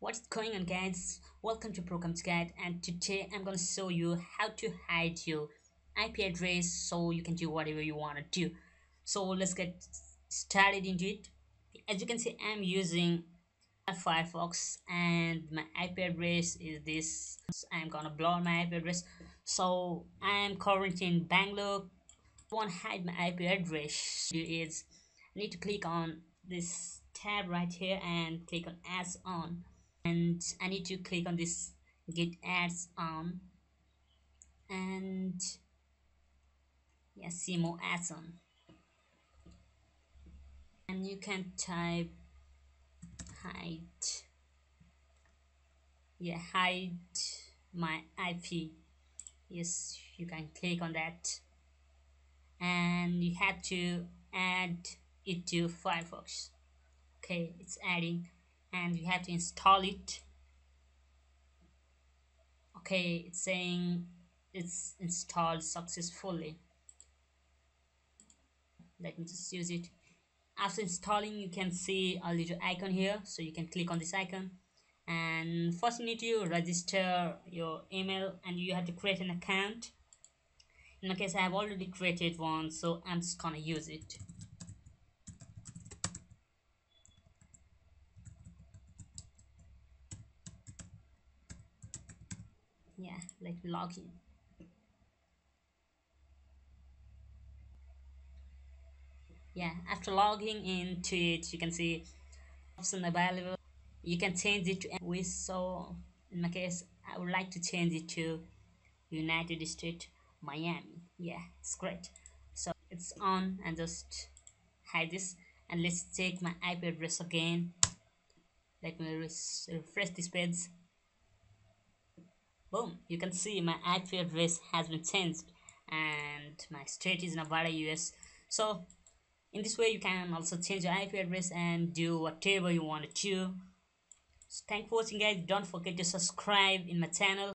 what's going on guys? Welcome to Procom's Guide and today I'm gonna show you how to hide your IP address so you can do whatever you want to do. So let's get started into it. As you can see I'm using Firefox and my IP address is this. I'm gonna blow my IP address. So I'm currently in Bangalore. I want to hide my IP address is I need to click on this tab right here and click on add-ons and I need to click on this get add-ons and yeah see more add-ons and you can type hide yeah hide my IP yes you can click on that. And you have to add it to Firefox. Okay it's adding and you have to install it. Okay it's saying it's installed successfully. Let me just use it. After installing you can see a little icon here so you can click on this icon. And first you need to register your email and you have to create an account. In my case I have already created one so I'm just gonna use it yeah let me log in yeah after logging into it you can see option available you can change it to with so in my case I would like to change it to United States Miami. Yeah it's great. So it's on. And just hide this and let's check my IP address again. Let me refresh this page boom. You can see my IP address has been changed and my state is Nevada US so in this way you can also change your IP address and do whatever you want to. So thank for watching guys. Don't forget to subscribe in my channel